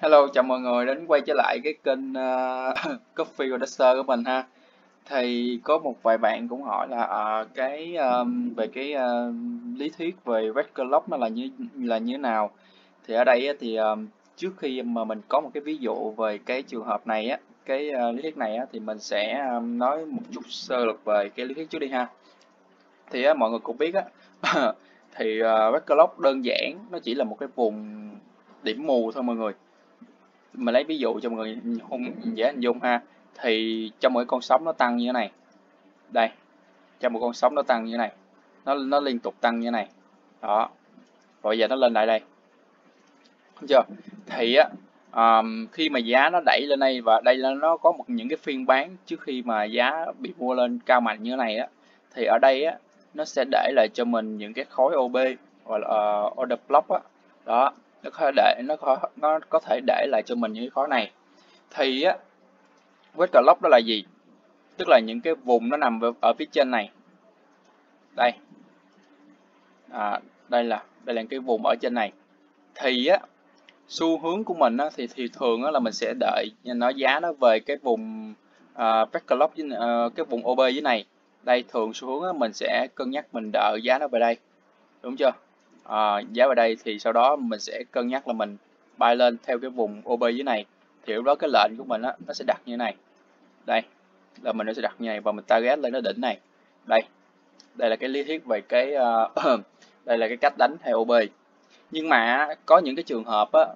Hello, chào mọi người đến quay trở lại cái kênh uh, Coffee Roadster của mình ha. Thì có một vài bạn cũng hỏi là uh, cái um, về cái uh, lý thuyết về red clock nó là như là như thế nào. Thì ở đây thì um, trước khi mà mình có một cái ví dụ về cái trường hợp này á, cái uh, lý thuyết này á, thì mình sẽ um, nói một chút sơ lược về cái lý thuyết trước đi ha. Thì uh, mọi người cũng biết á, thì uh, red clock đơn giản nó chỉ là một cái vùng điểm mù thôi mọi người mình lấy ví dụ cho mọi người hung dễ hình dung ha. Thì trong mỗi con sóng nó tăng như thế này. Đây. Trong một con sóng nó tăng như thế này. Nó nó liên tục tăng như thế này. Đó. Rồi giờ nó lên lại đây. Không chưa? Thì á um, khi mà giá nó đẩy lên đây và đây là nó có một những cái phiên bán trước khi mà giá bị mua lên cao mạnh như thế này á thì ở đây á nó sẽ để lại cho mình những cái khối OB hoặc là uh, order block á. Đó nó có để nó có nó có thể để lại cho mình những cái khối này. Thì á vết cờ lốc đó là gì? Tức là những cái vùng nó nằm ở phía trên này. Đây. À, đây là đây là cái vùng ở trên này. Thì á xu hướng của mình á, thì thì thường á, là mình sẽ đợi nó giá nó về cái vùng à, uh, lock với uh, cái vùng OB dưới này. Đây thường xu hướng á, mình sẽ cân nhắc mình đợi giá nó về đây. Đúng chưa? À, giá vào đây thì sau đó mình sẽ cân nhắc là mình bay lên theo cái vùng OB dưới này. Thì lúc đó cái lệnh của mình á, nó sẽ đặt như thế này. Đây là mình nó sẽ đặt như này và mình target lên nó đỉnh này. Đây đây là cái lý thuyết về cái uh, đây là cái cách đánh theo OB. Nhưng mà có những cái trường hợp á,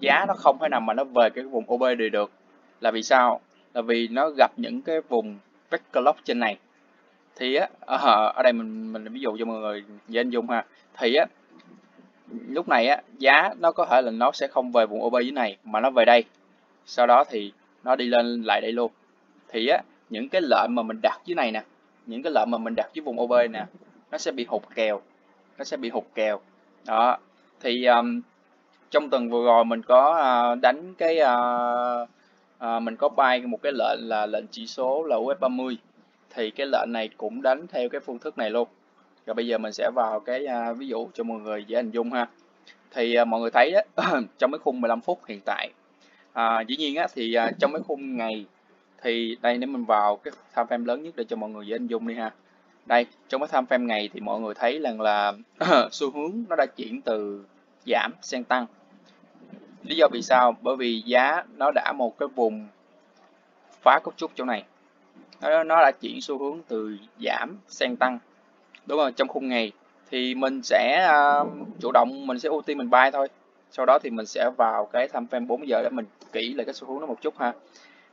giá nó không thể nằm mà nó về cái vùng OB đi được. Là vì sao? Là vì nó gặp những cái vùng backlog trên này. Thì á ở, ở đây mình mình ví dụ cho mọi người dễ hình dung ha. Thì á lúc này á giá nó có thể là nó sẽ không về vùng OB dưới này mà nó về đây. Sau đó thì nó đi lên lại đây luôn. Thì á những cái lệnh mà mình đặt dưới này nè những cái lệnh mà mình đặt dưới vùng OB nè nó sẽ bị hụt kèo nó sẽ bị hụt kèo. Đó. Thì um, trong tuần vừa rồi mình có uh, đánh cái uh, uh, mình có bay một cái lệnh là lệnh chỉ số là US30 thì cái lệnh này cũng đánh theo cái phương thức này luôn rồi bây giờ mình sẽ vào cái uh, ví dụ cho mọi người dễ hình dung ha. Thì uh, mọi người thấy đó, trong cái khung 15 phút hiện tại à, dĩ nhiên á, thì uh, trong cái khung ngày thì đây nếu mình vào cái time frame lớn nhất để cho mọi người dễ hình dung đi ha. Đây trong cái time frame ngày thì mọi người thấy rằng là xu hướng nó đã chuyển từ giảm sang tăng. Lý do vì sao? Bởi vì giá nó đã một cái vùng phá cấu trúc chỗ này. Nó, nó đã chuyển xu hướng từ giảm sang tăng đúng rồi trong khung ngày thì mình sẽ uh, chủ động mình sẽ ưu tiên mình buy thôi. Sau đó thì mình sẽ vào cái tham frame 4 giờ để mình kỹ lại cái xu hướng nó một chút ha.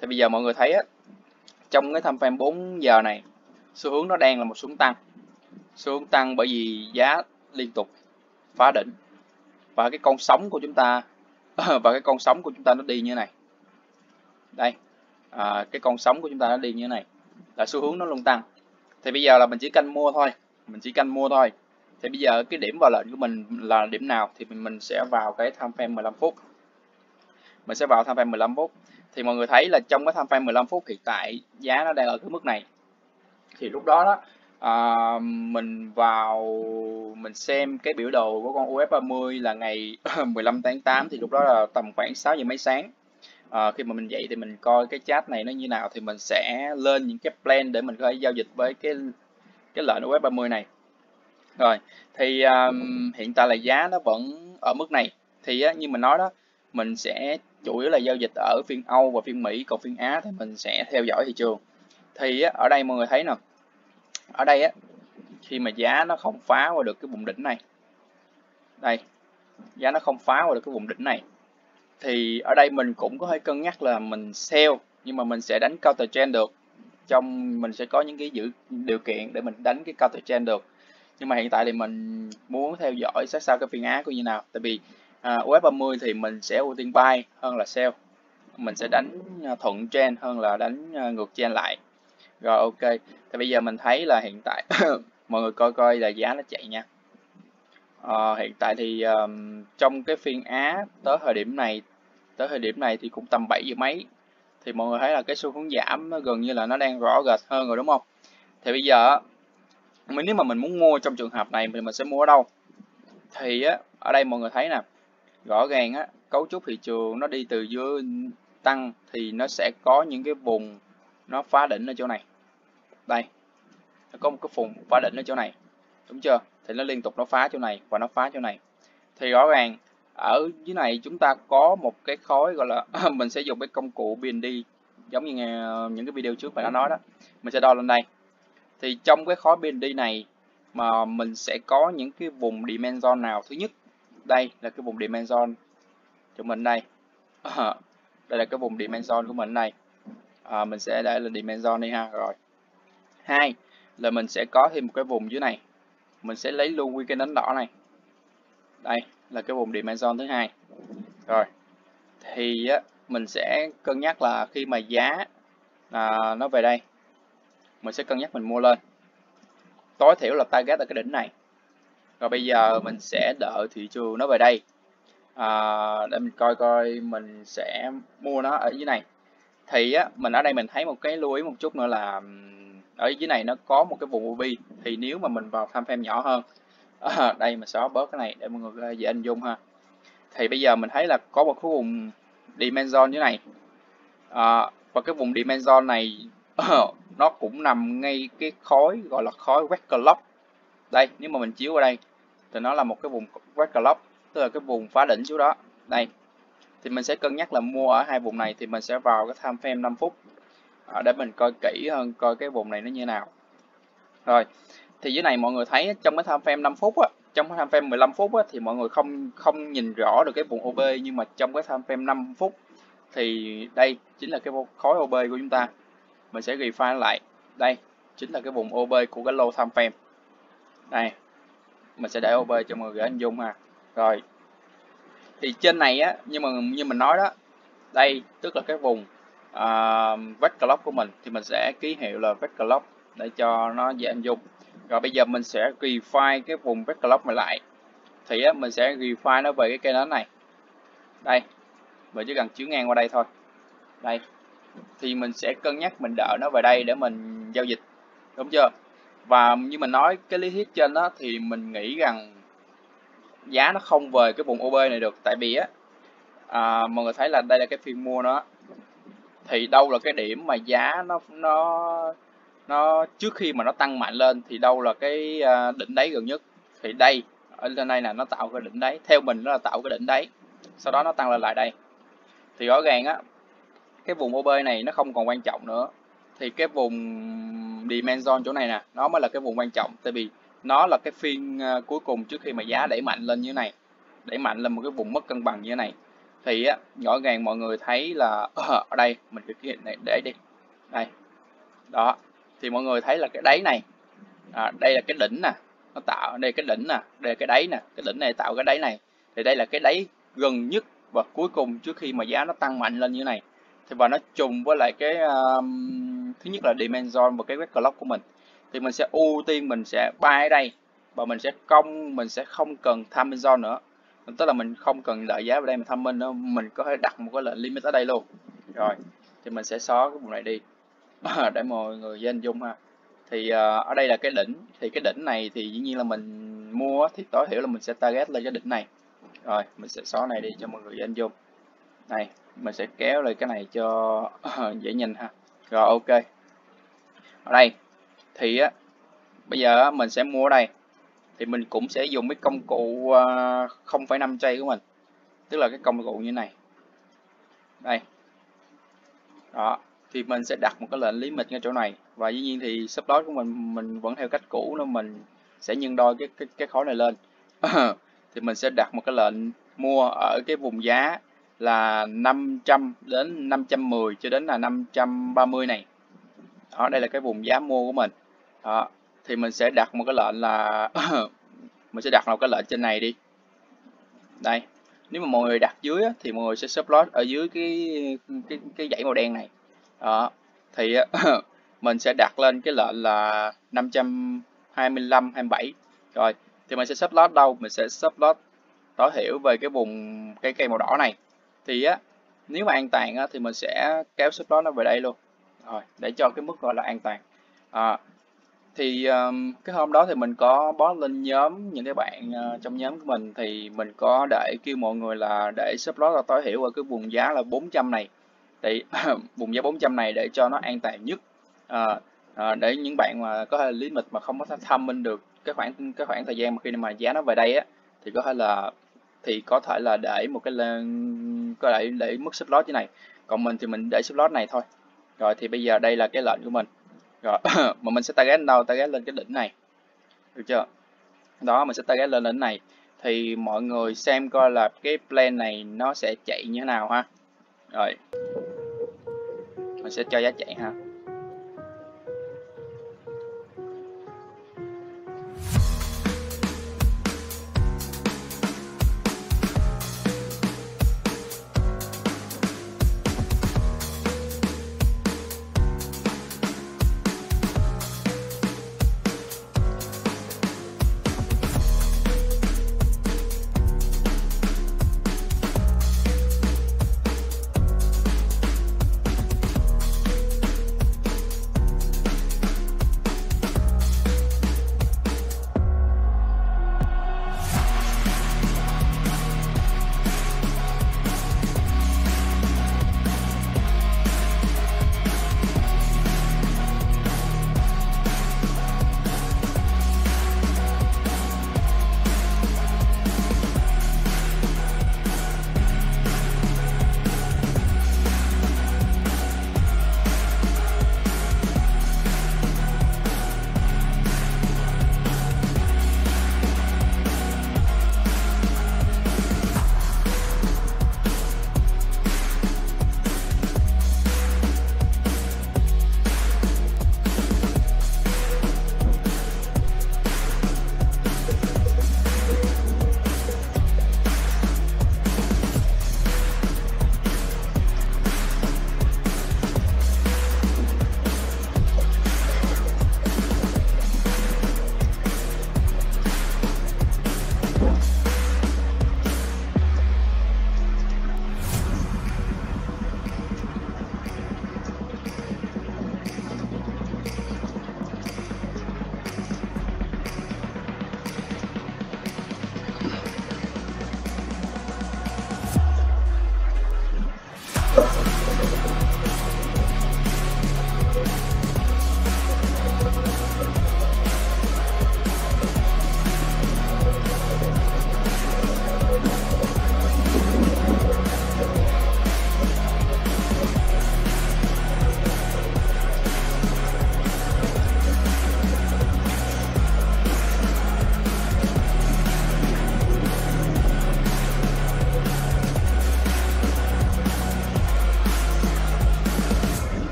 Thì bây giờ mọi người thấy á trong cái tham frame 4 giờ này xu hướng nó đang là một xu hướng tăng. Xu hướng tăng bởi vì giá liên tục phá đỉnh. Và cái con sóng của chúng ta và cái con sóng của chúng ta nó đi như này. Đây à, cái con sóng của chúng ta nó đi như thế này là xu hướng nó luôn tăng. Thì bây giờ là mình chỉ canh mua thôi mình chỉ canh mua thôi. Thì bây giờ cái điểm vào lệnh của mình là điểm nào thì mình sẽ vào cái tham frame 15 phút. Mình sẽ vào tham frame 15 phút. Thì mọi người thấy là trong cái tham frame 15 phút hiện tại giá nó đang ở cái mức này. Thì lúc đó đó à, mình vào mình xem cái biểu đồ của con UF30 là ngày 15 tháng 8 thì lúc đó là tầm khoảng 6 giờ mấy sáng. À, khi mà mình dậy thì mình coi cái chat này nó như nào thì mình sẽ lên những cái plan để mình có thể giao dịch với cái cái lệnh web 30 này. Rồi thì um, hiện tại là giá nó vẫn ở mức này. Thì á, như mình nói đó mình sẽ chủ yếu là giao dịch ở phiên Âu và phiên Mỹ còn phiên Á thì mình sẽ theo dõi thị trường. Thì á, ở đây mọi người thấy nè ở đây á khi mà giá nó không phá qua được cái vùng đỉnh này đây giá nó không phá qua được cái vùng đỉnh này thì ở đây mình cũng có thể cân nhắc là mình sell nhưng mà mình sẽ đánh counter trend được trong mình sẽ có những cái giữ điều kiện để mình đánh cái counter trend được. Nhưng mà hiện tại thì mình muốn theo dõi sát sao cái phiên Á của như nào. Tại vì à, US30 thì mình sẽ ưu tiên buy hơn là sell. Mình sẽ đánh à, thuận trend hơn là đánh à, ngược trend lại. Rồi ok. Thì bây giờ mình thấy là hiện tại mọi người coi coi là giá nó chạy nha. À, hiện tại thì um, trong cái phiên Á tới thời điểm này tới thời điểm này thì cũng tầm 7 giờ mấy thì mọi người thấy là cái xu hướng giảm nó gần như là nó đang rõ rệt hơn rồi đúng không? Thì bây giờ mình nếu mà mình muốn mua trong trường hợp này thì mình sẽ mua ở đâu? Thì á, ở đây mọi người thấy nè rõ ràng á cấu trúc thị trường nó đi từ dưới tăng thì nó sẽ có những cái vùng nó phá đỉnh ở chỗ này. Đây nó có một cái vùng phá đỉnh ở chỗ này đúng chưa? Thì nó liên tục nó phá chỗ này và nó phá chỗ này. Thì rõ ràng ở dưới này chúng ta có một cái khối gọi là mình sẽ dùng cái công cụ BND giống như những cái video trước mình đã nói đó. Mình sẽ đo lên đây. Thì trong cái khối BND này mà mình sẽ có những cái vùng dimension nào? Thứ nhất đây là cái vùng dimension của mình đây. Đây là cái vùng dimension của mình này à, mình sẽ để là dimension đi ha rồi. Hai là mình sẽ có thêm một cái vùng dưới này. Mình sẽ lấy luôn nguyên cái nến đỏ này. Đây là cái vùng dimension thứ hai. Rồi thì á, mình sẽ cân nhắc là khi mà giá à, nó về đây mình sẽ cân nhắc mình mua lên. Tối thiểu là target ở cái đỉnh này. Rồi bây giờ mình sẽ đợi thị trường nó về đây. À, để mình coi coi mình sẽ mua nó ở dưới này. Thì á, mình ở đây mình thấy một cái lưu ý một chút nữa là ở dưới này nó có một cái vùng UB thì nếu mà mình vào tham phim nhỏ hơn à, đây mình xóa bớt cái này để mọi người dễ hình dung ha. Thì bây giờ mình thấy là có một cái vùng dimension như này. À, và cái vùng dimension này nó cũng nằm ngay cái khối gọi là khối Wecker Lock đây nếu mà mình chiếu qua đây thì nó là một cái vùng Wecker Lock tức là cái vùng phá đỉnh xuống đó. Đây thì mình sẽ cân nhắc là mua ở hai vùng này thì mình sẽ vào cái time frame 5 phút à, để mình coi kỹ hơn coi cái vùng này nó như nào. Rồi thì dưới này mọi người thấy trong cái tham frame 5 phút á trong cái tham frame 15 phút á, thì mọi người không không nhìn rõ được cái vùng OB nhưng mà trong cái tham frame 5 phút thì đây chính là cái khối OB của chúng ta. Mình sẽ refine lại. Đây chính là cái vùng OB của cái lô tham frame. Đây mình sẽ để OB cho mọi người anh dung ha. Rồi thì trên này á nhưng mà như mình nói đó đây tức là cái vùng à, uh, vector clock của mình thì mình sẽ ký hiệu là vector clock để cho nó dễ anh dung rồi bây giờ mình sẽ refine cái vùng vector này lại. Thì á, mình sẽ refine nó về cái cây nến này. Đây mình chỉ cần chiếu ngang qua đây thôi. Đây thì mình sẽ cân nhắc mình đợi nó về đây để mình giao dịch. Đúng chưa? Và như mình nói cái lý thuyết trên đó thì mình nghĩ rằng giá nó không về cái vùng OB này được. Tại vì á à, mọi người thấy là đây là cái phiên mua nó. Thì đâu là cái điểm mà giá nó nó nó, trước khi mà nó tăng mạnh lên thì đâu là cái à, đỉnh đáy gần nhất? Thì đây, ở trên đây là nó tạo cái đỉnh đáy. Theo mình nó là tạo cái đỉnh đáy. Sau đó nó tăng lên lại đây. Thì rõ ràng á, cái vùng OB này nó không còn quan trọng nữa. Thì cái vùng dimension chỗ này nè, nó mới là cái vùng quan trọng. Tại vì nó là cái phiên à, cuối cùng trước khi mà giá đẩy mạnh lên như thế này. Đẩy mạnh lên một cái vùng mất cân bằng như thế này. Thì á, rõ ràng mọi người thấy là ờ, ở đây mình cái hiện này để đi. Đây. Đó thì mọi người thấy là cái đáy này à, đây là cái đỉnh nè nó tạo đây cái đỉnh nè đây cái đáy nè cái đỉnh này tạo cái đáy này. Thì đây là cái đáy gần nhất và cuối cùng trước khi mà giá nó tăng mạnh lên như này. Thì và nó trùng với lại cái um, thứ nhất là dimension và cái web clock của mình. Thì mình sẽ ưu tiên mình sẽ bay ở đây và mình sẽ công mình sẽ không cần tham zone nữa. Tức là mình không cần đợi giá vào đây mình tham minh nữa mình có thể đặt một cái lệnh limit ở đây luôn. Rồi thì mình sẽ xóa cái vùng này đi. À, để mọi người dễ hình dung ha. Thì uh, ở đây là cái đỉnh thì cái đỉnh này thì dĩ nhiên là mình mua thì tối thiểu là mình sẽ target lên cái đỉnh này. Rồi mình sẽ xóa này đi cho mọi người dễ hình dung. Này mình sẽ kéo lại cái này cho dễ nhìn ha. Rồi ok. Ở đây thì á bây giờ mình sẽ mua ở đây. Thì mình cũng sẽ dùng cái công cụ à, 0,5 uh, giây của mình. Tức là cái công cụ như này. Đây. Đó thì mình sẽ đặt một cái lệnh lý mịch ngay chỗ này. Và dĩ nhiên thì stop loss của mình mình vẫn theo cách cũ nên mình sẽ nhân đôi cái cái, cái khối này lên. Thì mình sẽ đặt một cái lệnh mua ở cái vùng giá là 500 đến 510 cho đến là 530 này. Đó đây là cái vùng giá mua của mình. Đó thì mình sẽ đặt một cái lệnh là mình sẽ đặt một cái lệnh trên này đi. Đây nếu mà mọi người đặt dưới thì mọi người sẽ stop loss ở dưới cái cái cái dãy màu đen này đó thì mình sẽ đặt lên cái lệnh là 525 27 rồi thì mình sẽ stop loss đâu? Mình sẽ stop loss tối thiểu về cái vùng cái cây màu đỏ này. Thì á nếu mà an toàn á, thì mình sẽ kéo stop loss nó về đây luôn. Rồi để cho cái mức gọi là an toàn. À, thì um, cái hôm đó thì mình có post lên nhóm những cái bạn uh, trong nhóm của mình. Thì mình có để kêu mọi người là để stop loss là tối thiểu ở cái vùng giá là 400 này tại vùng giá 400 này để cho nó an toàn nhất. À, à, để những bạn mà có thể lý mịch mà không có thăm minh được cái khoảng cái khoảng thời gian mà khi mà giá nó về đây á thì có thể là thì có thể là để một cái lên có thể để mức stop loss như này. Còn mình thì mình để stop loss này thôi. Rồi thì bây giờ đây là cái lệnh của mình. Rồi mà mình sẽ target đâu? Target lên cái đỉnh này. Được chưa? Đó mình sẽ target lên đỉnh này. Thì mọi người xem coi là cái plan này nó sẽ chạy như thế nào ha. Rồi mình sẽ cho giá chạy ha.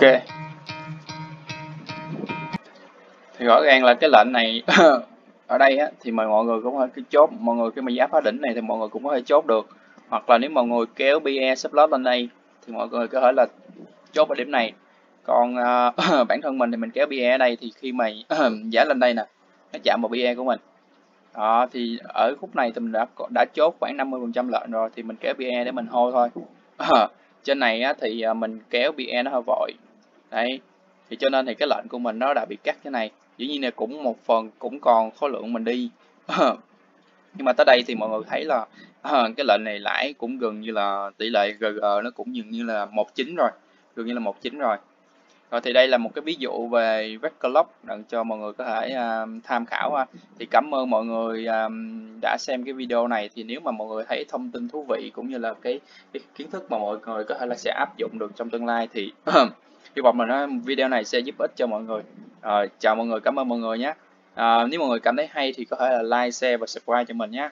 Ok. Thì rõ ràng là cái lệnh này ở đây á, thì mọi người cũng có cái chốt. Mọi người cái mà giá phá đỉnh này thì mọi người cũng có thể chốt được. Hoặc là nếu mọi người kéo BE sắp lên đây thì mọi người có thể là chốt ở điểm này. Còn uh, bản thân mình thì mình kéo BE ở đây thì khi mà giá lên đây nè nó chạm vào BE của mình. Đó thì ở khúc này thì mình đã đã chốt khoảng 50% lệnh rồi thì mình kéo BE để mình hô thôi. Trên này á, thì à, mình kéo BE nó hơi vội đấy. Thì cho nên thì cái lệnh của mình nó đã bị cắt thế này. Dĩ nhiên là cũng một phần cũng còn khối lượng mình đi. Nhưng mà tới đây thì mọi người thấy là cái lệnh này lãi cũng gần như là tỷ lệ GG nó cũng dường như là 19 rồi. Gần như là 19 rồi. Rồi thì đây là một cái ví dụ về Vectorlock để cho mọi người có thể uh, tham khảo ha. Thì cảm ơn mọi người um, đã xem cái video này. Thì nếu mà mọi người thấy thông tin thú vị cũng như là cái, cái kiến thức mà mọi người có thể là sẽ áp dụng được trong tương lai thì hy vọng là video này sẽ giúp ích cho mọi người. à, chào mọi người, cảm ơn mọi người nhé. À, nếu mọi người cảm thấy hay thì có thể là like, share và subscribe cho mình nhé.